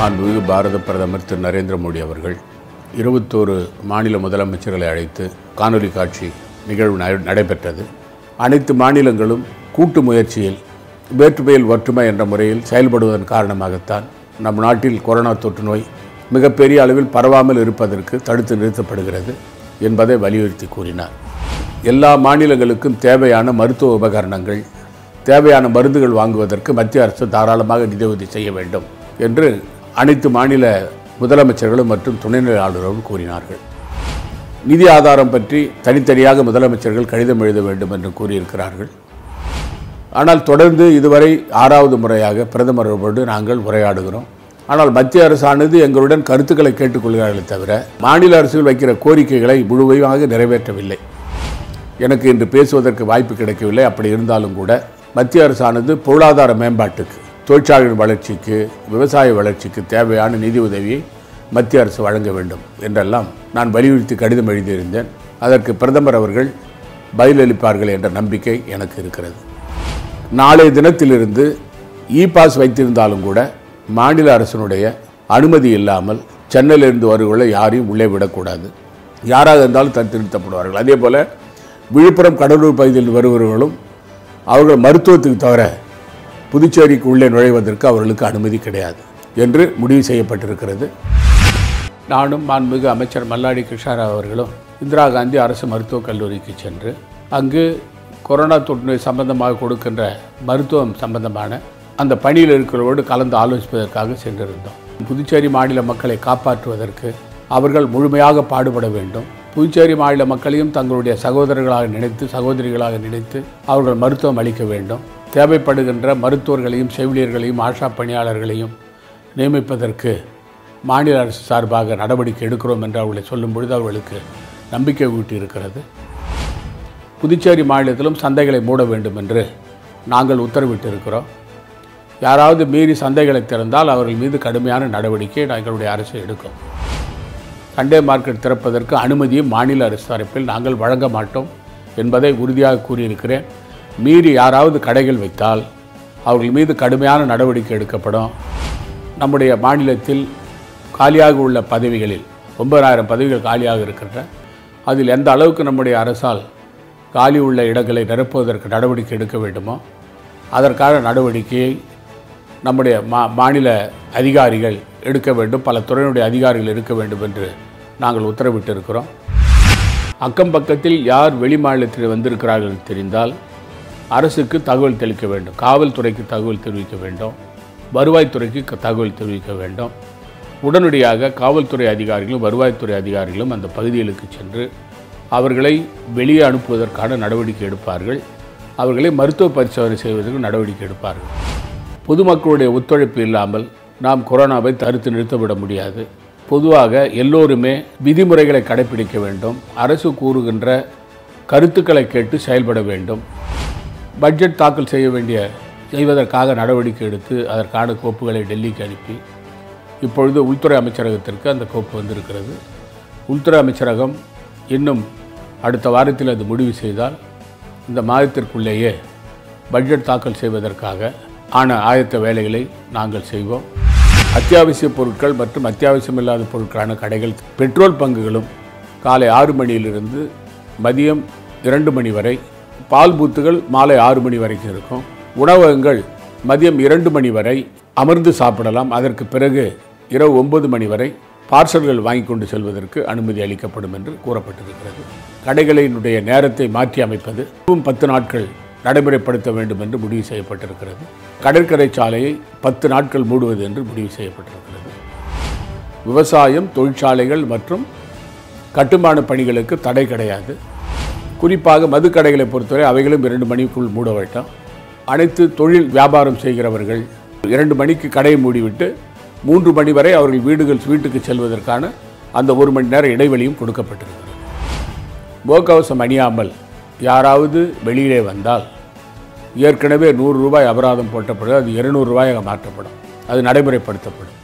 மாண்புமிகு பாரத பிரதமர் திரு நரேந்திர மோடி அவர்கள் இருபத்தோரு மாநில முதலமைச்சர்களை அழைத்து காணொலி காட்சி நிகழ்வு நடைபெற்றது. அனைத்து மாநிலங்களும் கூட்டு முயற்சியில் வேற்றுமையில் ஒற்றுமை என்ற முறையில் செயல்படுவதன் காரணமாகத்தான் நம் நாட்டில் கொரோனா தொற்று நோய் மிகப்பெரிய அளவில் பரவாமல் இருப்பதற்கு தடுத்து நிறுத்தப்படுகிறது என்பதை வலியுறுத்தி கூறினார். எல்லா மாநிலங்களுக்கும் தேவையான மருத்துவ உபகரணங்கள் தேவையான மருந்துகள் வாங்குவதற்கு மத்திய அரசு தாராளமாக நிதியுதவி செய்ய வேண்டும் என்று அனைத்து மாநில முதலமைச்சர்களும் மற்றும் துணைநிலை ஆளுநரும் கூறினார்கள். நிதி ஆதாரம் பற்றி தனித்தனியாக முதலமைச்சர்கள் கடிதம் எழுத வேண்டும் என்று கூறியிருக்கிறார்கள். ஆனால் தொடர்ந்து இதுவரை ஆறாவது முறையாக பிரதமரோடு நாங்கள் உரையாடுகிறோம். ஆனால் மத்திய அரசானது எங்களுடன் கருத்துக்களை கேட்டுக்கொள்கிறார்களே தவிர மாநில அரசுகள் வைக்கிற கோரிக்கைகளை முழுமையாக நிறைவேற்றவில்லை. எனக்கு இன்று பேசுவதற்கு வாய்ப்பு கிடைக்கவில்லை. அப்படி இருந்தாலும் கூட மத்திய அரசானது பொருளாதார மேம்பாட்டுக்கு தொழிற்சாலையின் வளர்ச்சிக்கு விவசாய வளர்ச்சிக்கு தேவையான நிதி உதவியை மத்திய அரசு வழங்க வேண்டும் என்றெல்லாம் நான் வலியுறுத்தி கடிதம் எழுதியிருந்தேன். அதற்கு பிரதமர் அவர்கள் பதிலளிப்பார்கள் என்ற நம்பிக்கை எனக்கு இருக்கிறது. நாளைய தினத்திலிருந்து இ பாஸ் வைத்திருந்தாலும் கூட மாநில அரசினுடைய அனுமதி இல்லாமல் சென்னையிலிருந்து வருவர்களை யாரையும் உள்ளே விடக்கூடாது. யாராக இருந்தாலும் தடுத்து அதே போல் விழுப்புரம் கடலூர் பகுதியில் வருபவர்களும் அவர்கள் மருத்துவத்துக்கு தவிர புதுச்சேரிக்கு உள்ளே நுழைவதற்கு அவர்களுக்கு அனுமதி கிடையாது என்று முடிவு செய்யப்பட்டிருக்கிறது. நானும் மாண்புமிகு அமைச்சர் மல்லாடி கிருஷ்ணராவ் அவர்களும் இந்திரா காந்தி அரசு மருத்துவக் கல்லூரிக்கு சென்று அங்கு கொரோனா தொற்று நோய் சம்பந்தமாக கொடுக்கின்ற மருத்துவம் சம்பந்தமான அந்த பணியில் இருக்கிறவரோடு கலந்து ஆலோசிப்பதற்காக சென்றிருந்தோம். புதுச்சேரி மாநில மக்களை காப்பாற்றுவதற்கு அவர்கள் முழுமையாக பாடுபட வேண்டும். புதுச்சேரி மாநில மக்களையும் தங்களுடைய சகோதரர்களாக நினைத்து சகோதரிகளாக நினைத்து அவர்கள் மருத்துவம் அளிக்க வேண்டும். தேவைப்படுகின்ற மருத்துவர்களையும் செவிலியர்களையும் ஆஷா பணியாளர்களையும் நியமிப்பதற்கு மாநில அரசு சார்பாக நடவடிக்கை எடுக்கிறோம் என்று அவர்களை சொல்லும் பொழுது அவர்களுக்கு நம்பிக்கை ஊட்டியிருக்கிறது. புதுச்சேரி மாநிலத்திலும் சந்தைகளை மூட வேண்டும் என்று நாங்கள் உத்தரவிட்டிருக்கிறோம். யாராவது மீறி சந்தைகளை திறந்தால் அவர்கள் மீது கடுமையான நடவடிக்கை எங்களுடைய அரசு எடுக்கும். சண்டே மார்க்கெட் திறப்பதற்கு அனுமதியும் மாநில அரசு தரப்பில் நாங்கள் வழங்க மாட்டோம் என்பதை உறுதியாக கூறியிருக்கிறேன். மீறி யாராவது கடைகள் வைத்தால் அவர்கள் மீது கடுமையான நடவடிக்கை எடுக்கப்படும். நம்முடைய மாநிலத்தில் காலியாக உள்ள பதவிகளில் ஒன்பதாயிரம் பதவிகள் காலியாக இருக்கின்றன அதில் எந்த அளவுக்கு நம்முடைய அரசால் காலி உள்ள இடங்களை நிரப்புவதற்கு நடவடிக்கை எடுக்க வேண்டுமோ அதற்கான நடவடிக்கையை நம்முடைய மா மாநில அதிகாரிகள் எடுக்க வேண்டும். பல துறையினுடைய அதிகாரிகள் எடுக்க வேண்டும் என்று நாங்கள் உத்தரவிட்டு இருக்கிறோம் அக்கம் பக்கத்தில் யார் வெளி மாநிலத்தில் வந்திருக்கிறார்கள் தெரிந்தால் அரசுக்கு தகவல் தெளிக்க வேண்டும். காவல்துறைக்கு தகவல் தெரிவிக்க வேண்டும். வருவாய்த்துறைக்கு தகவல் தெரிவிக்க வேண்டும். உடனடியாக காவல்துறை அதிகாரிகளும் வருவாய்த்துறை அதிகாரிகளும் அந்த பகுதிகளுக்கு சென்று அவர்களை வெளியே அனுப்புவதற்கான நடவடிக்கை எடுப்பார்கள். அவர்களை மருத்துவ பரிசோதனை செய்வதற்கு நடவடிக்கை எடுப்பார்கள். பொதுமக்களுடைய ஒத்துழைப்பு இல்லாமல் நாம் கொரோனாவை தடுத்து நிறுத்திவிட முடியாது. பொதுவாக எல்லோருமே விதிமுறைகளை கடைபிடிக்க வேண்டும். அரசு கூறுகின்ற கருத்துக்களை கேட்டு செயல்பட வேண்டும். பட்ஜெட் தாக்கல் செய்ய வேண்டிய செய்வதற்காக நடவடிக்கை எடுத்து அதற்கான கோப்புகளை டெல்லிக்கு அனுப்பி இப்பொழுது உள்துறை அமைச்சரகத்திற்கு அந்த கோப்பு வந்திருக்கிறது. உள்துறை அமைச்சரகம் இன்னும் அடுத்த வாரத்தில் அது முடிவு செய்தால் இந்த மாதத்திற்குள்ளேயே பட்ஜெட் தாக்கல் செய்வதற்காக ஆன ஆயத்த வேலைகளை நாங்கள் செய்வோம். அத்தியாவசிய பொருட்கள் மற்றும் அத்தியாவசியமில்லாத பொருட்களான கடைகள் பெட்ரோல் பங்குகளும் காலை ஆறு மணியிலிருந்து மதியம் இரண்டு மணி வரை பால் பூத்துகள் மாலை ஆறு மணி வரைக்கும் இருக்கும். உணவகங்கள் மதியம் இரண்டு மணி வரை அமர்ந்து சாப்பிடலாம். அதற்கு பிறகு இரவு ஒன்பது மணி வரை பார்சல்கள் வாங்கி கொண்டு செல்வதற்கு அனுமதி அளிக்கப்படும் என்று கூறப்பட்டிருக்கிறது. கடைகளினுடைய நேரத்தை மாற்றி அமைப்பது பத்து நாட்கள் நடைமுறைப்படுத்த வேண்டும் என்று முடிவு செய்யப்பட்டிருக்கிறது. கடற்கரை சாலையை பத்து நாட்கள் மூடுவது என்று முடிவு செய்யப்பட்டிருக்கிறது. விவசாயம் தொழிற்சாலைகள் மற்றும் கட்டுமான பணிகளுக்கு தடை கிடையாது. குறிப்பாக மதுக்கடைகளை பொறுத்தவரை அவைகளும் இரண்டு மணிக்குள் மூட வேண்டும் அனைத்து தொழில் வியாபாரம் செய்கிறவர்கள் இரண்டு மணிக்கு கடையை மூடிவிட்டு மூன்று மணி வரை அவர்கள் வீடுகள் வீட்டுக்கு செல்வதற்கான அந்த ஒரு மணி நேர இடைவெளியும் கொடுக்கப்பட்டிருக்கிறது. முகக்கவசம் அணியாமல் யாராவது வெளியிலே வந்தால் ஏற்கனவே நூறு ரூபாய் அபராதம் போட்டப்படுது. அது இருநூறு ரூபாயாக மாற்றப்படும். அது நடைமுறைப்படுத்தப்படும்.